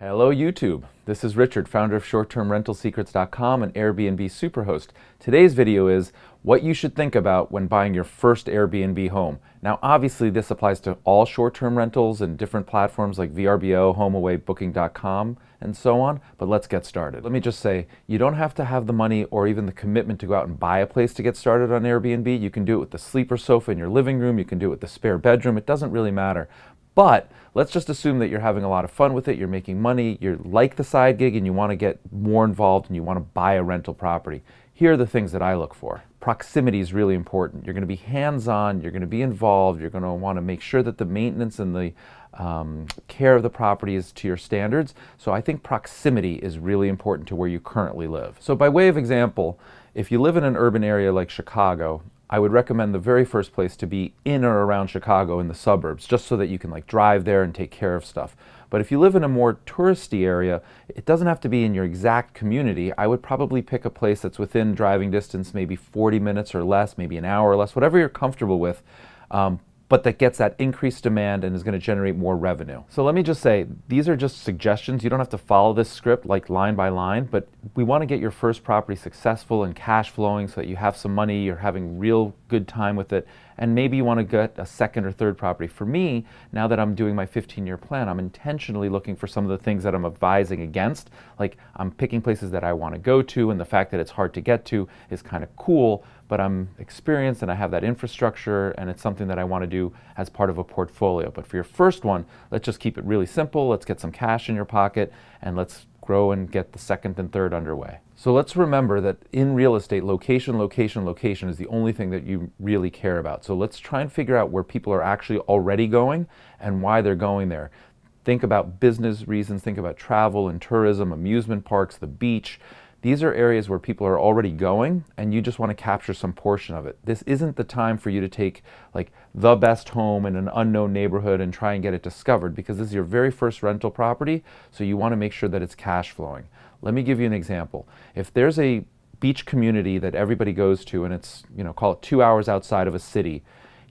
Hello YouTube, this is Richard, founder of ShortTermRentalSecrets.com and Airbnb Superhost. Today's video is what you should think about when buying your first Airbnb home. Now obviously this applies to all short-term rentals and different platforms like VRBO, HomeAway, Booking.com and so on, but let's get started. Let me just say, you don't have to have the money or even the commitment to go out and buy a place to get started on Airbnb. You can do it with the sleeper sofa in your living room, you can do it with the spare bedroom, it doesn't really matter. But let's just assume that you're having a lot of fun with it, you're making money, you like the side gig and you want to get more involved and you want to buy a rental property. Here are the things that I look for. Proximity is really important. You're going to be hands-on, you're going to be involved, you're going to want to make sure that the maintenance and the um, care of the property is to your standards. So I think proximity is really important to where you currently live. So by way of example, if you live in an urban area like Chicago, I would recommend the very first place to be in or around Chicago in the suburbs, just so that you can like drive there and take care of stuff. But if you live in a more touristy area, it doesn't have to be in your exact community. I would probably pick a place that's within driving distance, maybe 40 minutes or less, maybe an hour or less, whatever you're comfortable with. Um, but that gets that increased demand and is going to generate more revenue. So let me just say, these are just suggestions. You don't have to follow this script like line by line, but we want to get your first property successful and cash flowing so that you have some money, you're having real good time with it, and maybe you want to get a second or third property. For me, now that I'm doing my 15 year plan, I'm intentionally looking for some of the things that I'm advising against. Like I'm picking places that I want to go to, and the fact that it's hard to get to is kind of cool, but I'm experienced and I have that infrastructure, and it's something that I want to do as part of a portfolio. But for your first one, let's just keep it really simple. Let's get some cash in your pocket, and let's grow and get the second and third underway. So let's remember that in real estate, location, location, location is the only thing that you really care about. So let's try and figure out where people are actually already going and why they're going there. Think about business reasons, think about travel and tourism, amusement parks, the beach. These are areas where people are already going and you just want to capture some portion of it. This isn't the time for you to take like the best home in an unknown neighborhood and try and get it discovered because this is your very first rental property, so you want to make sure that it's cash flowing. Let me give you an example. If there's a beach community that everybody goes to and it's, you know, call it 2 hours outside of a city,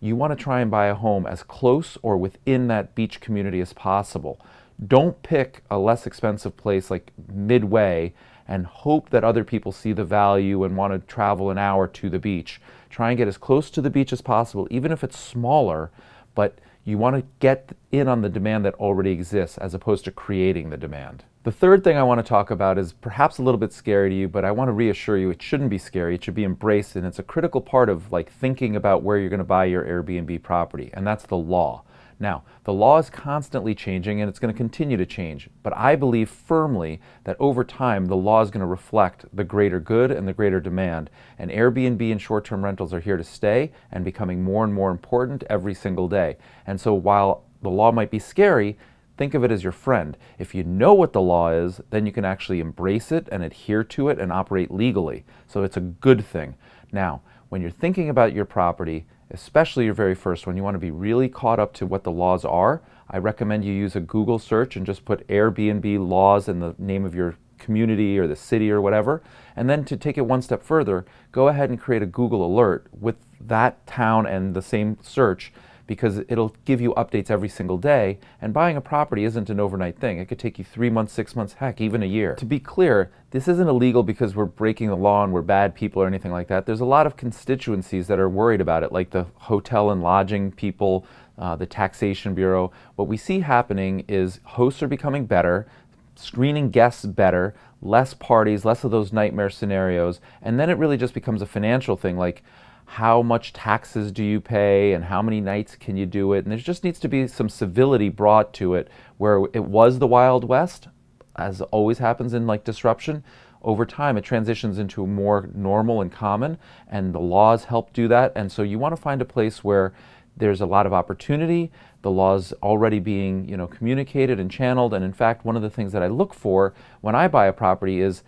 you want to try and buy a home as close or within that beach community as possible. Don't pick a less expensive place like midway and hope that other people see the value and want to travel an hour to the beach. Try and get as close to the beach as possible, even if it's smaller, but you want to get in on the demand that already exists as opposed to creating the demand. The third thing I want to talk about is perhaps a little bit scary to you, but I want to reassure you it shouldn't be scary. It should be embraced, and it's a critical part of like thinking about where you're going to buy your Airbnb property, and that's the law. Now, the law is constantly changing and it's going to continue to change, but I believe firmly that over time the law is going to reflect the greater good and the greater demand, and Airbnb and short term rentals are here to stay and becoming more and more important every single day. And so while the law might be scary, think of it as your friend. If you know what the law is, then you can actually embrace it and adhere to it and operate legally. So it's a good thing. Now, when you're thinking about your property, especially your very first one, you want to be really caught up to what the laws are. I recommend you use a Google search and just put Airbnb laws in the name of your community or the city or whatever. And then to take it one step further, go ahead and create a Google alert with that town and the same search because it'll give you updates every single day. And buying a property isn't an overnight thing. It could take you three months, six months, heck, even a year. To be clear, this isn't illegal because we're breaking the law and we're bad people or anything like that. There's a lot of constituencies that are worried about it, like the hotel and lodging people, uh, the taxation bureau. What we see happening is hosts are becoming better, screening guests better, less parties, less of those nightmare scenarios, and then it really just becomes a financial thing like how much taxes do you pay and how many nights can you do it. And there just needs to be some civility brought to it where it was the Wild West, as always happens in like disruption. Over time, it transitions into more normal and common, and the laws help do that. And so you want to find a place where there's a lot of opportunity. The law's already being, you know, communicated and channeled. And in fact, one of the things that I look for when I buy a property is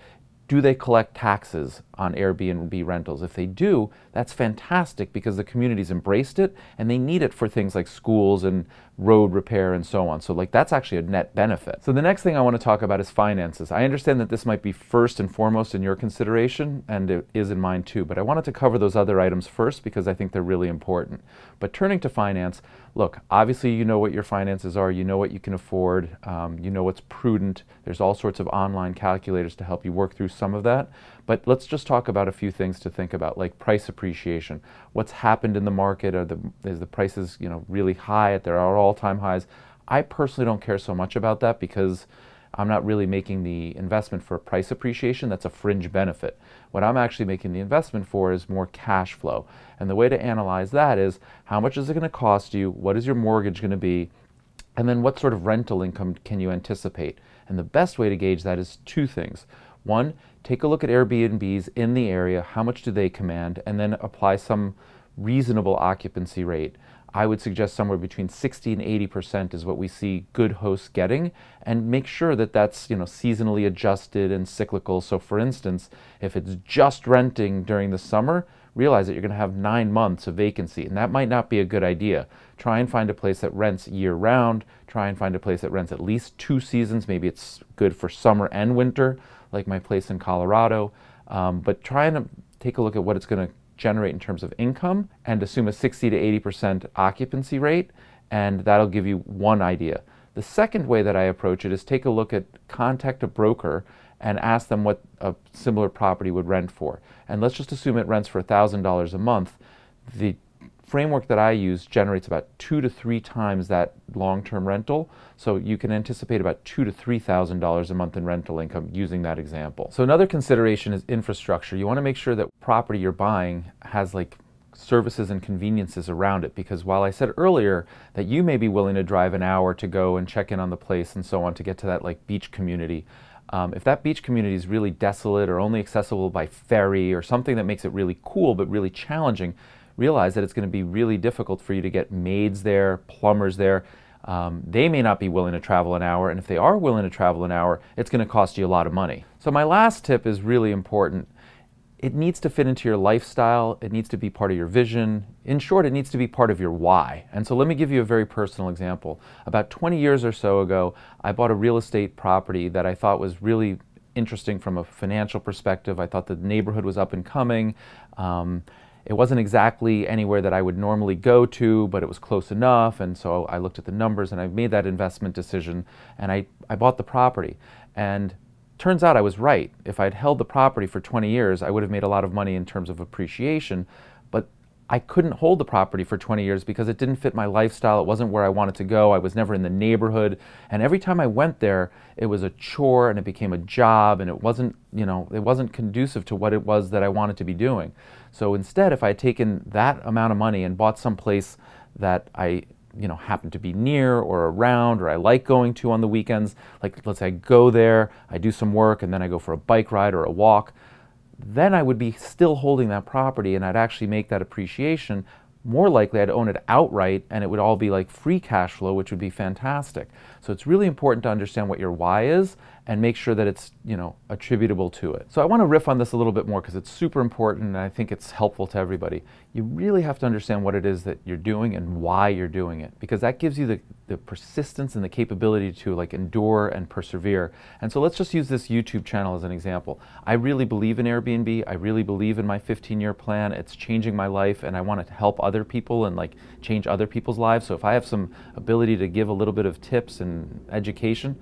do they collect taxes on Airbnb rentals. If they do, that's fantastic because the community's embraced it and they need it for things like schools and road repair and so on. So like that's actually a net benefit. So the next thing I want to talk about is finances. I understand that this might be first and foremost in your consideration and it is in mine too, but I wanted to cover those other items first because I think they're really important. But turning to finance, look, obviously you know what your finances are, you know what you can afford, um, you know what's prudent. There's all sorts of online calculators to help you work through some of that. But let's just talk about a few things to think about, like price appreciation. What's happened in the market? Are the, is the prices you know really high at their all-time highs? I personally don't care so much about that because I'm not really making the investment for price appreciation. That's a fringe benefit. What I'm actually making the investment for is more cash flow. And the way to analyze that is how much is it going to cost you? What is your mortgage going to be? And then what sort of rental income can you anticipate? And the best way to gauge that is two things. One, take a look at Airbnbs in the area, how much do they command, and then apply some reasonable occupancy rate. I would suggest somewhere between 60 and 80% is what we see good hosts getting. And make sure that that's, you know, seasonally adjusted and cyclical. So for instance, if it's just renting during the summer, realize that you're going to have 9 months of vacancy. And that might not be a good idea. Try and find a place that rents year round, try and find a place that rents at least 2 seasons, maybe it's good for summer and winter like my place in Colorado. Um, but try and take a look at what it's going to generate in terms of income and assume a 60 to 80% occupancy rate, and that'll give you one idea. The second way that I approach it is take a look at contact a broker and ask them what a similar property would rent for. And let's just assume it rents for $1,000 a month. The framework that I use generates about two to three times that long-term rental. So you can anticipate about two to three thousand dollars a month in rental income using that example. So another consideration is infrastructure. You want to make sure that property you're buying has like services and conveniences around it because while I said earlier that you may be willing to drive an hour to go and check in on the place and so on to get to that like beach community, um, if that beach community is really desolate or only accessible by ferry or something that makes it really cool but really challenging, realize that it's going to be really difficult for you to get maids there, plumbers there. Um, they may not be willing to travel an hour, and if they are willing to travel an hour, it's going to cost you a lot of money. So my last tip is really important. It needs to fit into your lifestyle. It needs to be part of your vision. In short, it needs to be part of your why. And so let me give you a very personal example. About 20 years or so ago, I bought a real estate property that I thought was really interesting from a financial perspective. I thought the neighborhood was up and coming. Um, it wasn't exactly anywhere that I would normally go to, but it was close enough. And so I looked at the numbers and I made that investment decision and I, I bought the property. And turns out I was right. If I'd held the property for 20 years, I would have made a lot of money in terms of appreciation. I couldn't hold the property for 20 years because it didn't fit my lifestyle. It wasn't where I wanted to go. I was never in the neighborhood. And every time I went there, it was a chore and it became a job and it wasn't, you know, it wasn't conducive to what it was that I wanted to be doing. So instead, if I had taken that amount of money and bought some place that I you know happened to be near or around or I like going to on the weekends like let's say I go there I do some work and then I go for a bike ride or a walk then I would be still holding that property and I'd actually make that appreciation more likely I'd own it outright and it would all be like free cash flow, which would be fantastic. So it's really important to understand what your why is and make sure that it's, you know, attributable to it. So I want to riff on this a little bit more because it's super important and I think it's helpful to everybody. You really have to understand what it is that you're doing and why you're doing it because that gives you the, the persistence and the capability to like endure and persevere. And so let's just use this YouTube channel as an example. I really believe in Airbnb. I really believe in my 15 year plan. It's changing my life and I want to help other people and like change other people's lives. So if I have some ability to give a little bit of tips and education,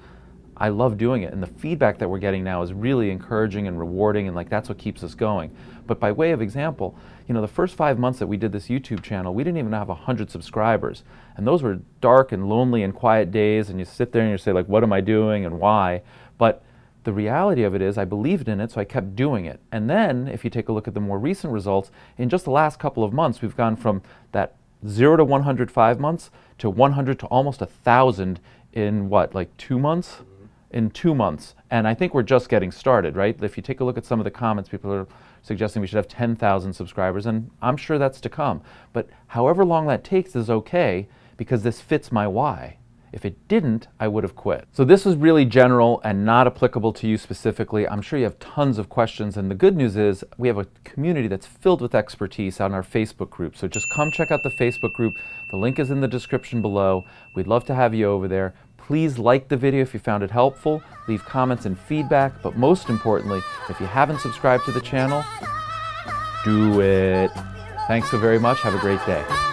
I love doing it. And the feedback that we're getting now is really encouraging and rewarding, and like that's what keeps us going. But by way of example, you know, the first five months that we did this YouTube channel, we didn't even have 100 subscribers. And those were dark and lonely and quiet days, and you sit there and you say, like, what am I doing and why? But the reality of it is I believed in it, so I kept doing it. And then, if you take a look at the more recent results, in just the last couple of months, we've gone from that 0 to 105 months to 100 to almost a 1,000 in what, like two months? In two months. And I think we're just getting started, right? If you take a look at some of the comments, people are suggesting we should have 10,000 subscribers, and I'm sure that's to come. But however long that takes is okay because this fits my why. If it didn't, I would have quit. So this was really general and not applicable to you specifically. I'm sure you have tons of questions and the good news is we have a community that's filled with expertise on our Facebook group. So just come check out the Facebook group. The link is in the description below. We'd love to have you over there. Please like the video if you found it helpful, leave comments and feedback, but most importantly, if you haven't subscribed to the channel, do it. Thanks so very much. Have a great day.